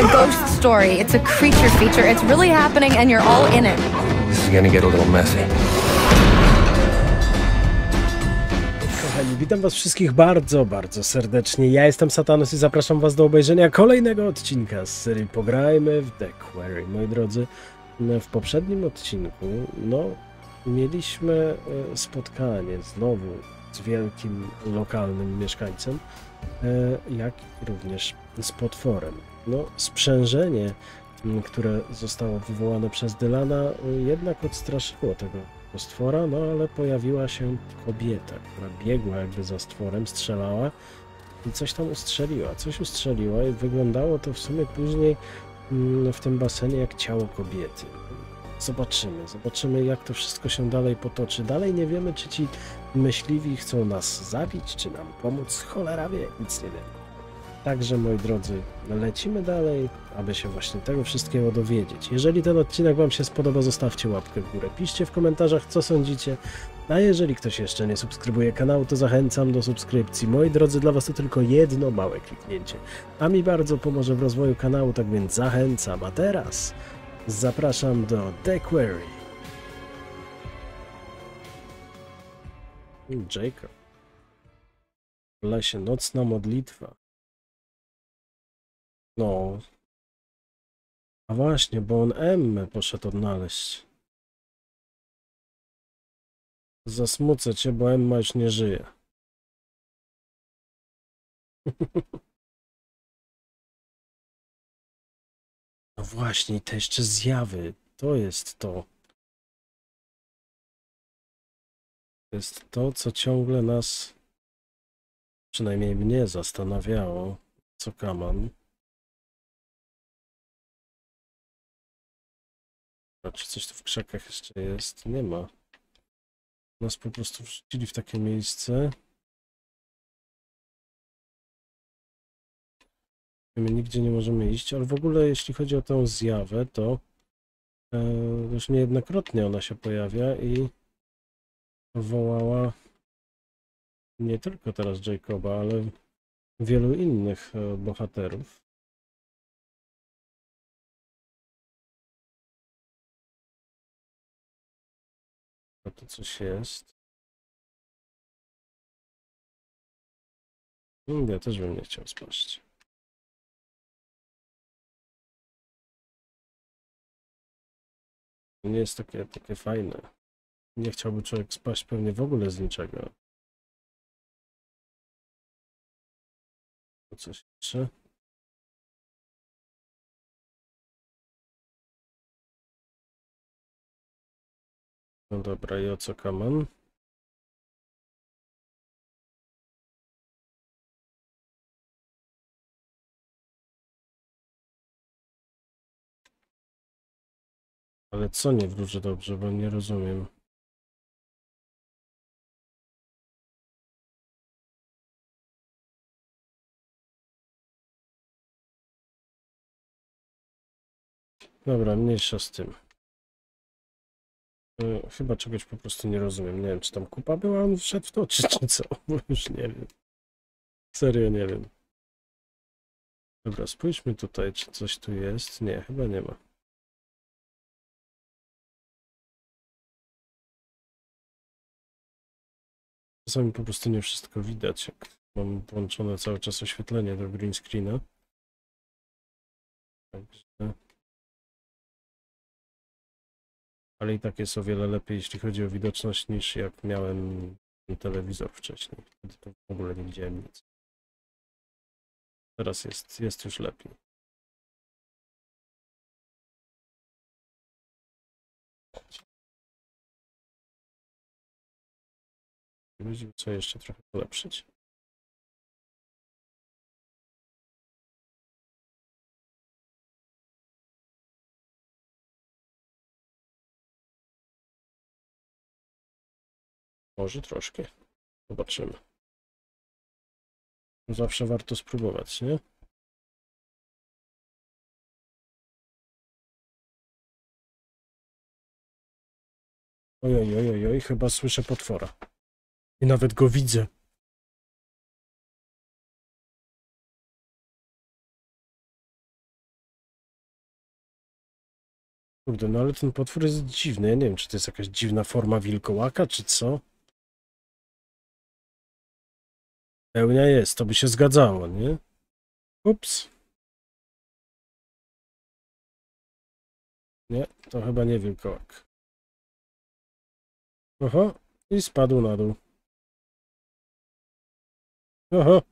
a ghost story. It's a creature feature. It's really happening and you're all in it. This is gonna get a little messy. Kochani, witam was wszystkich bardzo, bardzo serdecznie. Ja jestem Satanus i zapraszam was do obejrzenia kolejnego odcinka z serii Pograjmy w The Quarry. Moi drodzy, w poprzednim odcinku, no, mieliśmy e, spotkanie znowu z wielkim lokalnym mieszkańcem, e, jak również z potworem. No, sprzężenie, m, które zostało wywołane przez Dylana, e, jednak odstraszyło tego stwora, no ale pojawiła się kobieta, która biegła jakby za stworem, strzelała i coś tam ustrzeliła. Coś ustrzeliła i wyglądało to w sumie później mm, w tym basenie jak ciało kobiety. Zobaczymy, zobaczymy jak to wszystko się dalej potoczy. Dalej nie wiemy, czy ci myśliwi chcą nas zabić, czy nam pomóc. Cholera wie, nic nie wiemy. Także moi drodzy, lecimy dalej, aby się właśnie tego wszystkiego dowiedzieć. Jeżeli ten odcinek Wam się spodoba, zostawcie łapkę w górę. Piszcie w komentarzach, co sądzicie. A jeżeli ktoś jeszcze nie subskrybuje kanału, to zachęcam do subskrypcji. Moi drodzy, dla Was to tylko jedno małe kliknięcie. A mi bardzo pomoże w rozwoju kanału, tak więc zachęcam. A teraz zapraszam do The Quarry. Jacob. W lesie nocna modlitwa. No. A właśnie, bo on Emmę poszedł odnaleźć. Zasmucę cię, bo Emma już nie żyje. No właśnie, te jeszcze zjawy. To jest to. To jest to, co ciągle nas, przynajmniej mnie zastanawiało. Co Kaman? Czy coś tu w krzakach jeszcze jest? Nie ma. Nas po prostu wrzucili w takie miejsce. My nigdzie nie możemy iść, ale w ogóle jeśli chodzi o tę zjawę, to e, już niejednokrotnie ona się pojawia i wołała nie tylko teraz Jacoba, ale wielu innych e, bohaterów. A to coś jest. Mm, Ja też bym nie chciał spaść. Nie jest takie, takie fajne. Nie chciałby człowiek spaść pewnie w ogóle z niczego. To coś jeszcze? No dobra, i o co kaman? Ale co nie wróży dobrze, bo nie rozumiem. Dobra, mniejsza z tym. E, Chyba czegoś po prostu nie rozumiem. Nie wiem, czy tam kupa była, on wszedł w to, czy, czy co? Bo już nie wiem. Serio nie wiem. Dobra, spójrzmy tutaj, czy coś tu jest. Nie, chyba nie ma. Czasami po prostu nie wszystko widać, jak mam włączone cały czas oświetlenie do green screena. Także... Ale i tak jest o wiele lepiej, jeśli chodzi o widoczność, niż jak miałem telewizor wcześniej. Wtedy to w ogóle nie widziałem nic. Teraz jest, jest już lepiej. Będziemy co jeszcze trochę polepszyć. Może troszkę. Zobaczymy. Zawsze warto spróbować, nie? Ojoj, ojoj, oj, chyba słyszę potwora. I nawet go widzę. Kurde, no ale ten potwór jest dziwny. Ja nie wiem, czy to jest jakaś dziwna forma wilkołaka, czy co? Pełnia jest, to by się zgadzało, nie? Ups. Nie, to chyba nie wilkołak. Oho, i spadł na dół. Oho,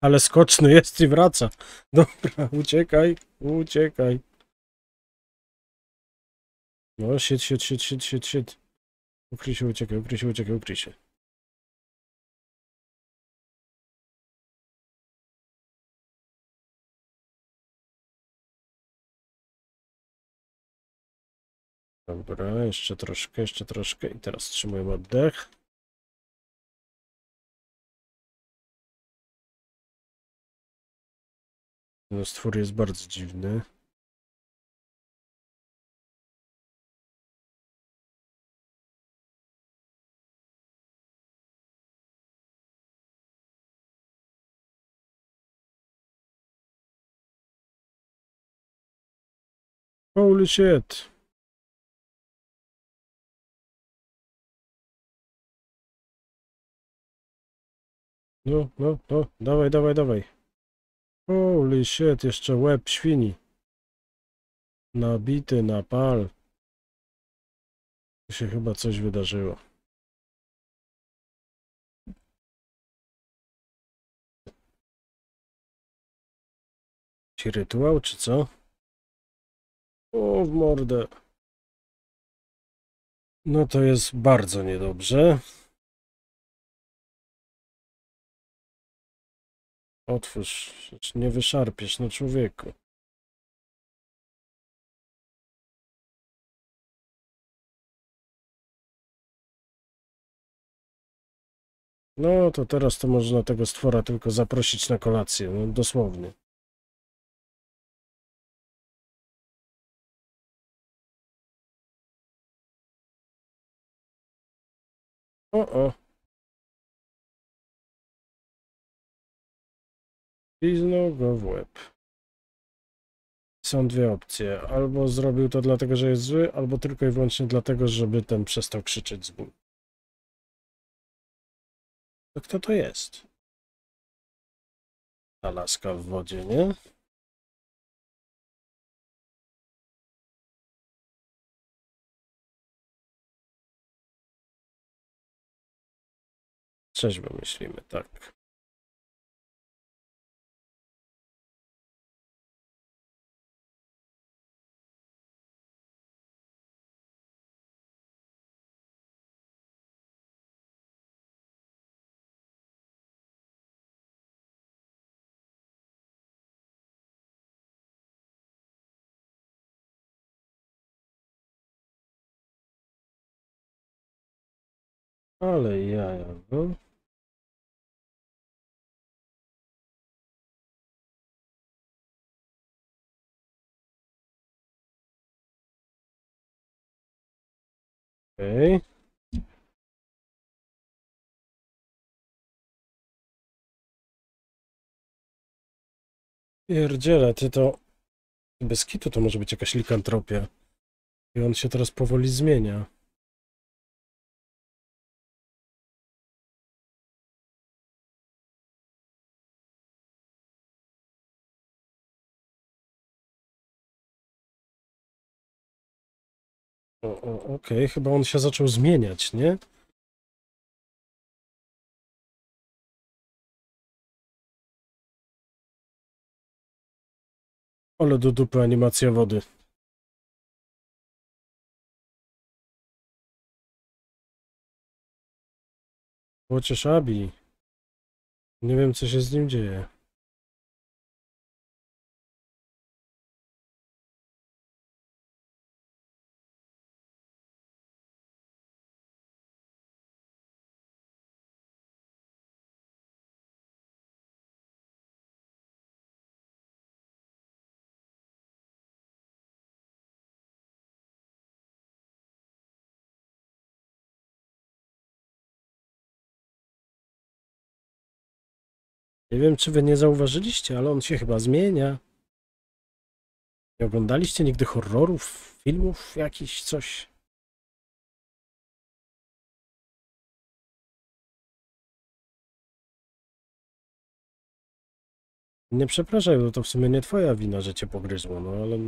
ale skoczny jest i wraca. Dobra, uciekaj, uciekaj. No, siedź, siedź, siedź, siedź, siedź, siedź. Ukryj się, uciekaj, ukryj się, uciekaj, ukryj się. Dobra, jeszcze troszkę, jeszcze troszkę i teraz wstrzymujemy oddech. No, stwór jest bardzo dziwny. Holy shit. No, no, no, dawaj, dawaj, dawaj. Holy shit, jeszcze łeb świni. Nabity na pal. Tu się chyba coś wydarzyło. Ci rytuał, czy co? O, w mordę. No to jest bardzo niedobrze. Otwórz, nie wyszarpiesz na człowieku. No to teraz to można tego stwora tylko zaprosić na kolację, no dosłownie. O, o. Piznął go w łeb. Są dwie opcje. Albo zrobił to dlatego, że jest zły, albo tylko i wyłącznie dlatego, żeby ten przestał krzyczeć z bólu. To kto to jest? Ta laska w wodzie, nie? Trzeźwo myślimy, tak. Ale jaja, no. Okej. Pierdziele, ty to... Bez kitu to może być jakaś likantropia. I on się teraz powoli zmienia. Okej, chyba on się zaczął zmieniać, nie? Ale do dupy animacja wody. Chociaż Abi. Nie wiem, co się z nim dzieje. Nie wiem, czy wy nie zauważyliście, ale on się chyba zmienia. Nie oglądaliście nigdy horrorów, filmów, jakiś coś? Nie przepraszaj, bo to w sumie nie twoja wina, że cię pogryzło, no ale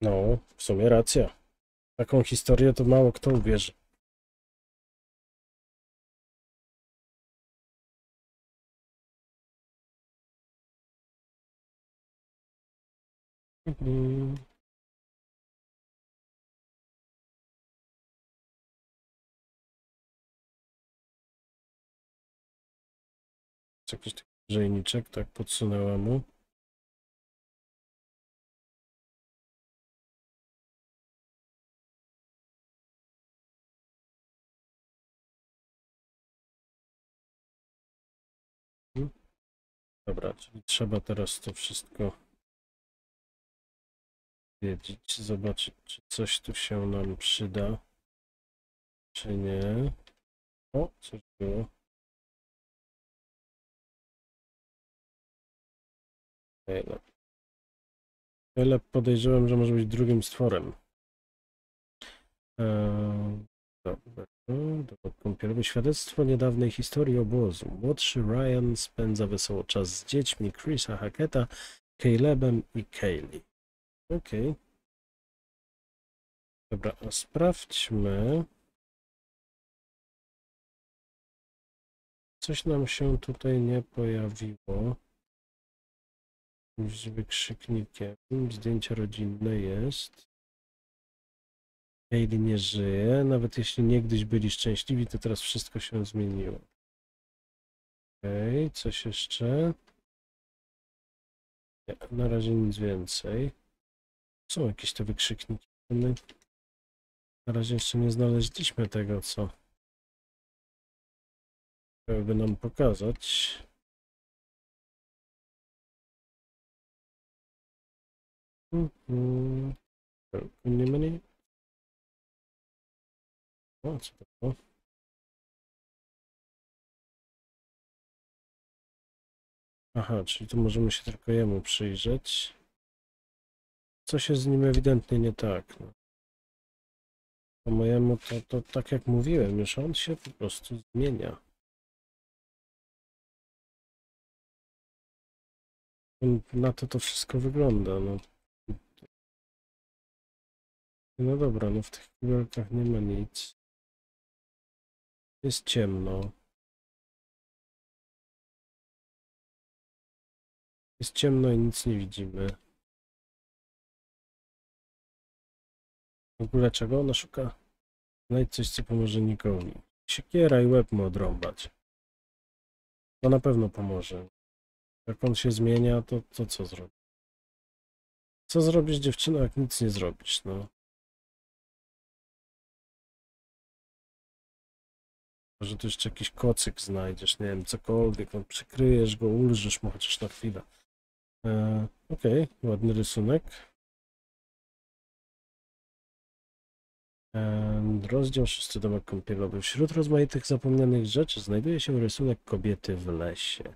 no, w sumie racja. Taką historię to mało kto uwierzy. Mhm. Jakiś taki grzejniczek, tak podsunęła mu. Dobra, czyli trzeba teraz to wszystko wiedzieć, zobaczyć, czy coś tu się nam przyda, czy nie. O, coś było. Tyle. Tyle podejrzewam, że może być drugim stworem. Eee, dobra. Dowód kąpielowy. Świadectwo niedawnej historii obozu. Młodszy Ryan spędza wesoło czas z dziećmi Chrisa Hacketa, Calebem i Kaylee. Okej. Dobra, a sprawdźmy. Coś nam się tutaj nie pojawiło. Z wykrzyknikiem. Zdjęcie rodzinne jest. Kaylee nie żyje. Nawet jeśli niegdyś byli szczęśliwi, to teraz wszystko się zmieniło. Okej, okay, coś jeszcze? Nie, na razie nic więcej. Są jakieś te wykrzykniki. Na razie jeszcze nie znaleźliśmy tego, co chciałyby nam pokazać. Mhm. Nie mniej. O, co było? Aha, czyli tu możemy się tylko jemu przyjrzeć. Coś jest z nim ewidentnie nie tak. No. Po mojemu to, to tak jak mówiłem, już on się po prostu zmienia. Na to to wszystko wygląda. No, no dobra, no w tych kubelkach nie ma nic. Jest ciemno. Jest ciemno i nic nie widzimy. W ogóle czego ona szuka? Znajdź coś, co pomoże nikomu. Siekiera i łeb mu odrąbać. To na pewno pomoże. Jak on się zmienia, to, to co zrobi? Co zrobisz dziewczyno, jak nic nie zrobisz, no? Może tu jeszcze jakiś kocyk znajdziesz, nie wiem, cokolwiek, no, przykryjesz go, ulżysz mu chociaż na chwilę. E, Okej, okay, ładny rysunek. E, rozdział 6 domek kąpielowy. Wśród rozmaitych zapomnianych rzeczy znajduje się rysunek kobiety w lesie.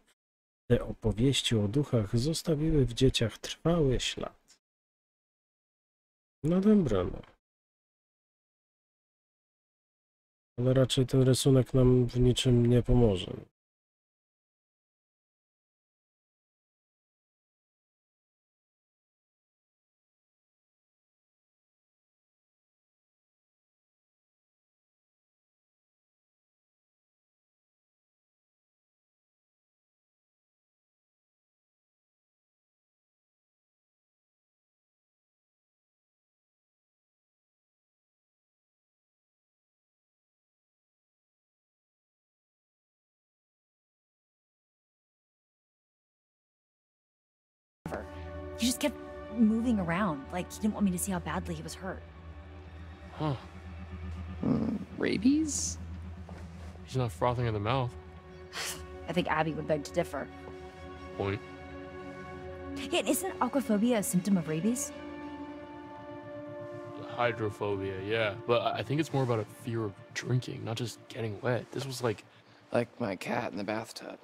Te opowieści o duchach zostawiły w dzieciach trwały ślad. No dobra, no. Ale raczej ten rysunek nam w niczym nie pomoże. He just kept moving around, like he didn't want me to see how badly he was hurt. Huh. Hmm, rabies? He's not frothing at the mouth. I think Abby would beg to differ. Point. Yeah, isn't aquaphobia a symptom of rabies? Hydrophobia, yeah. But I I think it's more about a fear of drinking, not just getting wet. This was like, Like my cat in the bathtub.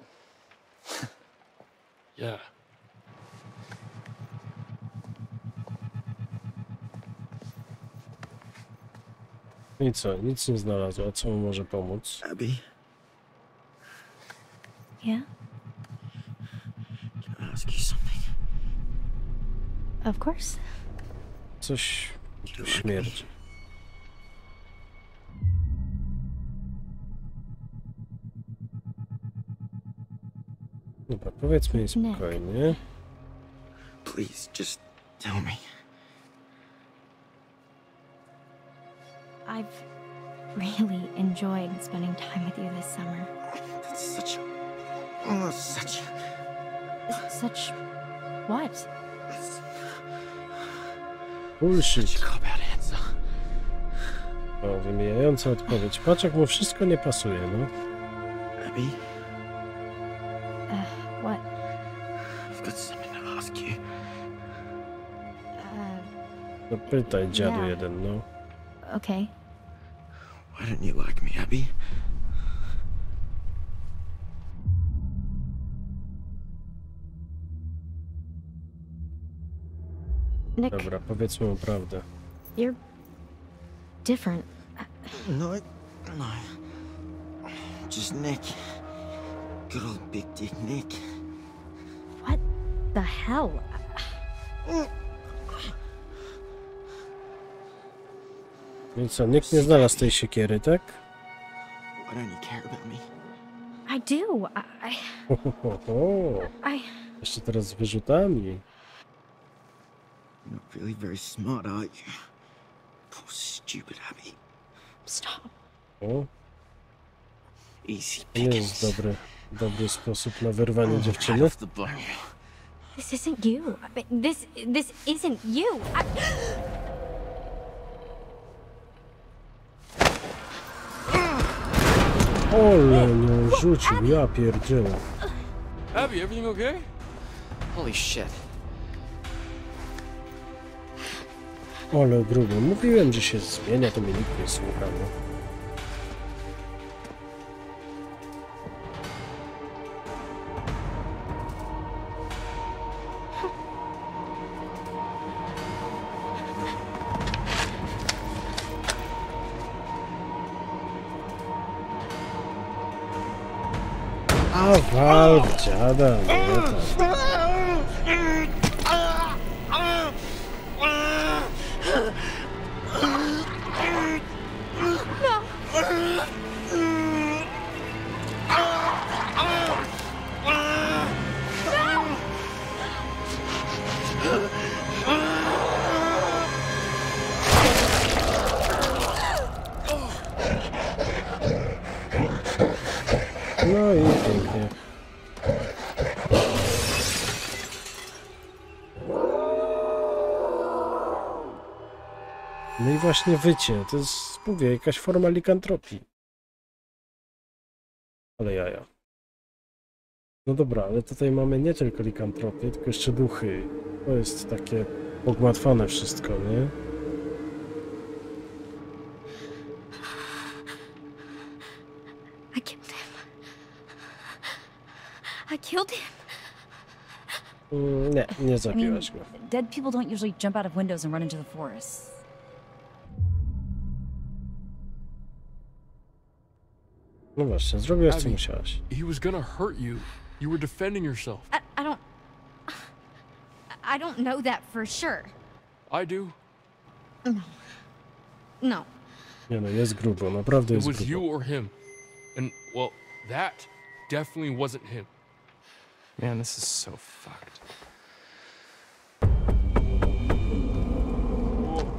yeah. I co, nic nie znalazła, co mu może pomóc? Abby, Yeah. can I ask you something? Of course. Coś tu śmierdzi. Dobra, powiedzmy jej Nie. spokojnie. Please, just tell me. I've really enjoyed spending time with you this summer. That's such. Oh, such. Such what? Bullshit. O, wymijająca odpowiedź. Patrz, jak mu wszystko nie pasuje, no. Abby, Uh, what? I've got something to ask you. Uh, No pytaj, dziadu Ja. jeden, no. okay. Why don't you like me, Abby? Nick, Dobra, powiedzmy mu prawdę. you're different. No, no. Just Nick. Good old big dick Nick. What the hell? Mm. I co, nikt nie znalazł tej siekiery, tak? Why don't you care about me? I do. I. I, Jeszcze teraz z wyrzutami. You're not really very smart, are you? Poor stupid Abby. stop. O, Easy to nie jest dobry, dobry sposób na wyrwanie Right dziewczyny. This isn't you. This this isn't you. I, Ole, nią rzucił, ja pierdzielę. Abby, everything okay? Holy shit. Ole, grubo. Mówiłem, że się zmienia, to mnie nikt nie słucha, no. W właśnie wycie, to jest, mówię, jakaś forma likantropii. Ale jaja. No dobra, ale tutaj mamy nie tylko likantropię, tylko jeszcze duchy. To jest takie pogmatwane wszystko, nie? I killed him. I killed him. Mm, nie, nie I mean, zabiłaś go. dead people don't usually jump out of windows and run into the forest. No właśnie, zrobiłaś co musiałaś. He was gonna hurt you. You were defending yourself. I, I don't. I don't know that for sure. I do. No. Nie no, jest grubo, naprawdę It jest was grubo. you or him. And, well, that definitely wasn't him. Man, this is so fucked.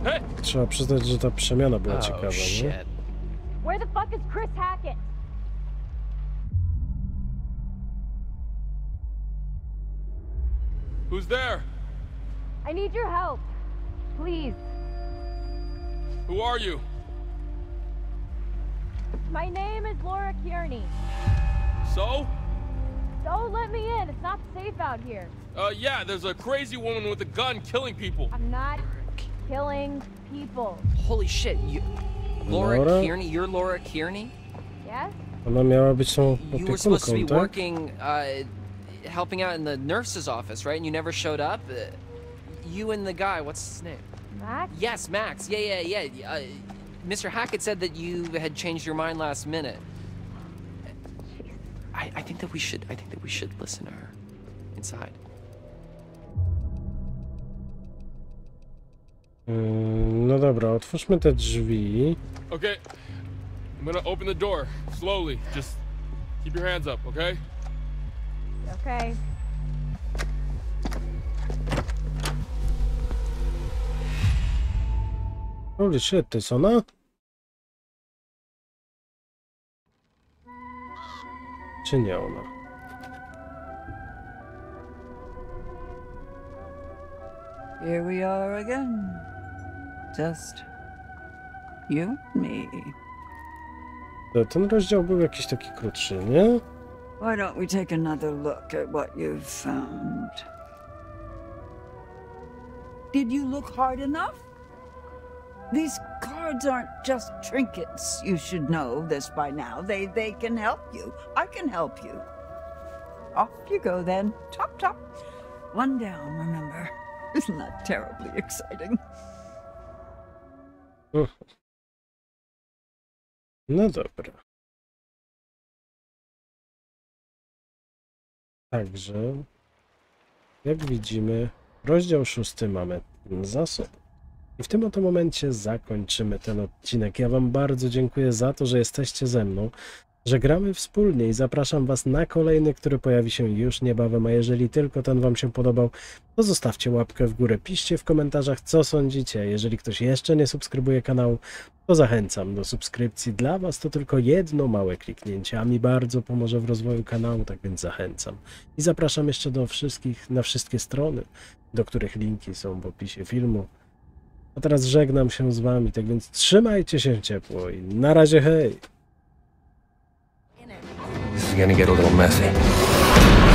Hey! Trzeba przyznać, że ta przemiana była Oh, ciekawa, nie? shit. Where the fuck is Chris Hackett? Who's there? I need your help. Please. Who are you? My name is Laura Kearney. So? Don't let me in. It's not safe out here. Uh, yeah, there's a crazy woman with a gun killing people. I'm not killing people. Holy shit, you. Laura, Laura? Kearney? You're Laura Kearney? Yes? Ona miała być tą You were supposed to be working, uh, helping out in the nurse's office, right? And you never showed up? Uh, you and the guy, what's his name? Max? Yes, Max. Yeah, yeah, yeah. Uh, Mr. Hackett said that you had changed your mind last minute. I, I think that we should. I think that we should listen to her inside. Mm, No dobra, otwórzmy te drzwi. Okay, I'm gonna open the door slowly. Just keep your hands up, okay? Okay. Holy shit, to jest ona? Czy nie ona? Here we are again. Just you and me. To Ten rozdział był jakiś taki krótszy, nie? Why don't we take another look at what you've found? Did you look hard enough? These cards aren't just trinkets. You should know this by now. They they can help you. I can help you. Off you go then. Top top. One down, remember. Isn't that terribly exciting? No dobra. Także, jak widzimy, rozdział szósty mamy za sobą. I w tym oto momencie zakończymy ten odcinek. Ja Wam bardzo dziękuję za to, że jesteście ze mną, że gramy wspólnie i zapraszam Was na kolejny, który pojawi się już niebawem. A jeżeli tylko ten Wam się podobał, to zostawcie łapkę w górę, piszcie w komentarzach, co sądzicie. Jeżeli ktoś jeszcze nie subskrybuje kanału, to zachęcam do subskrypcji. Dla Was to tylko jedno małe kliknięcie, a mi bardzo pomoże w rozwoju kanału, tak więc zachęcam. I zapraszam jeszcze do wszystkich, na wszystkie strony, do których linki są w opisie filmu. A teraz żegnam się z Wami, tak więc trzymajcie się ciepło i na razie hej! going to get a little messy.